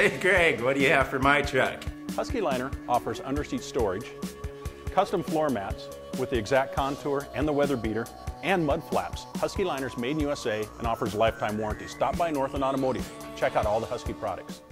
Hey Greg, what do you have for my truck? Husky Liner offers underseat storage, custom floor mats with the exact contour and the WeatherBeater, and mud flaps. Husky Liner's made in USA and offers lifetime warranty. Stop by Northland Automotive. Check out all the Husky products.